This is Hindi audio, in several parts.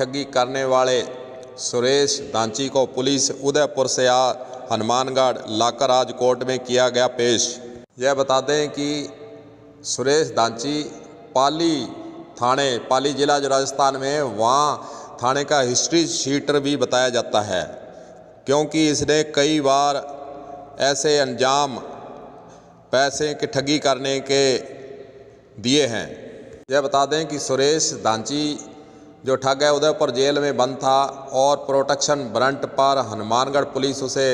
ठगी करने वाले सुरेश दांची को पुलिस उदयपुर से आ हनुमानगढ़ लाकर आज कोर्ट में किया गया पेश। यह बता दें कि सुरेश दांची पाली थाने, पाली जिला जो राजस्थान में वहाँ थाने का हिस्ट्री शीटर भी बताया जाता है, क्योंकि इसने कई बार ऐसे अंजाम पैसे की ठगी करने के दिए हैं। यह बता दें कि सुरेश दांची जो ठग है उदयपुर जेल में बंद था और प्रोटेक्शन ब्रंट पर हनुमानगढ़ पुलिस उसे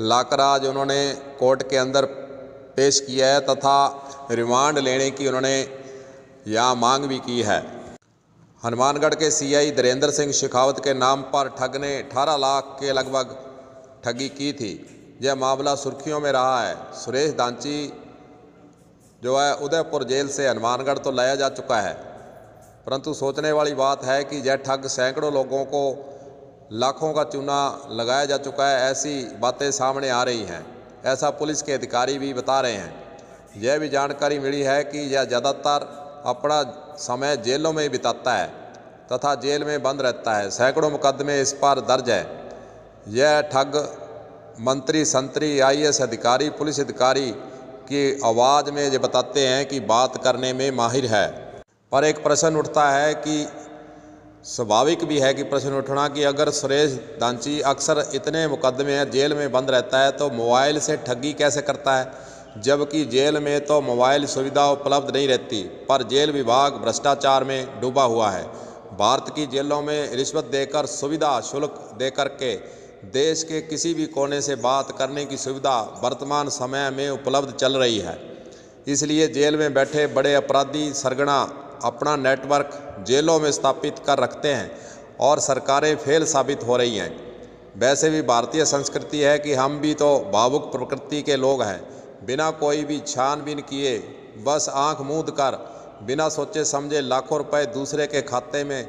लाकर आज उन्होंने कोर्ट के अंदर पेश किया है तथा रिमांड लेने की उन्होंने यहाँ मांग भी की है। हनुमानगढ़ के सीआई धीरेन्द्र सिंह शेखावत के नाम पर ठग ने 18 लाख के लगभग ठगी की थी। यह मामला सुर्खियों में रहा है। सुरेश दांची जो है उदयपुर जेल से हनुमानगढ़ तो लाया जा चुका है। परंतु सोचने वाली बात है कि यह ठग सैकड़ों लोगों को लाखों का चूना लगाया जा चुका है, ऐसी बातें सामने आ रही हैं। ऐसा पुलिस के अधिकारी भी बता रहे हैं। यह भी जानकारी मिली है कि यह ज़्यादातर अपना समय जेलों में बिताता है तथा जेल में बंद रहता है। सैकड़ों मुकदमे इस पर दर्ज है। यह ठग मंत्री, संतरी, आईएएस अधिकारी, पुलिस अधिकारी की आवाज़ में ये बताते हैं कि बात करने में माहिर है। पर एक प्रश्न उठता है कि स्वाभाविक भी है कि प्रश्न उठना कि अगर सुरेश दांची अक्सर इतने मुकदमे हैं जेल में बंद रहता है तो मोबाइल से ठगी कैसे करता है? जबकि जेल में तो मोबाइल सुविधा उपलब्ध नहीं रहती, पर जेल विभाग भ्रष्टाचार में डूबा हुआ है। भारत की जेलों में रिश्वत देकर, सुविधा शुल्क देकर के देश के किसी भी कोने से बात करने की सुविधा वर्तमान समय में उपलब्ध चल रही है। इसलिए जेल में बैठे बड़े अपराधी, सरगना अपना नेटवर्क जेलों में स्थापित कर रखते हैं और सरकारें फेल साबित हो रही हैं। वैसे भी भारतीय संस्कृति है कि हम भी तो भावुक प्रकृति के लोग हैं। बिना कोई भी छानबीन किए, बस आँख मूंद कर, बिना सोचे समझे लाखों रुपए दूसरे के खाते में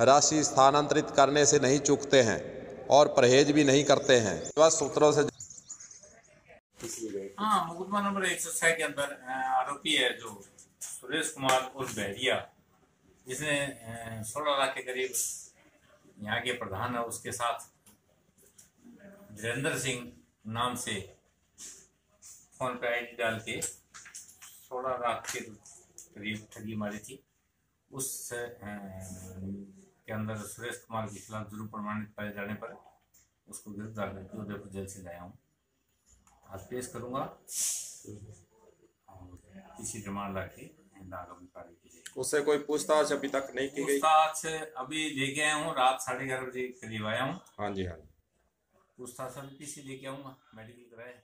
राशि स्थानांतरित करने से नहीं चूकते हैं और परहेज भी नहीं करते हैं। बस सूत्रों से हाँ मुकदमा नंबर एक सौ छह के अंदर, आरोपी है जो सुरेश कुमार उर्फ़ बहरिया, जिसने सोलह लाख के करीब यहाँ के प्रधान है, उसके साथ धीरेन्द्र सिंह नाम से फ़ोन पे आईडी डाल के सोलह लाख के करीब ठगी मारी थी। उस के अंदर सुरेश कुमार के खिलाफ जुर्म प्रमाणित पाए जाने पर उसको गिरफ़्तार करके उदयपुर जेल से लाया हूँ। आज पेश करूँगा और इसी रिमांड रखे कार्य की उससे कोई पूछताछ अभी तक नहीं की गई। पूछताछ अभी लेके आया हूँ रात साढ़े ग्यारह बजे करीब आया हूँ। हाँ जी हाँ। जी पूछताछ अभी किसी लेके आऊँगा मेडिकल कराए।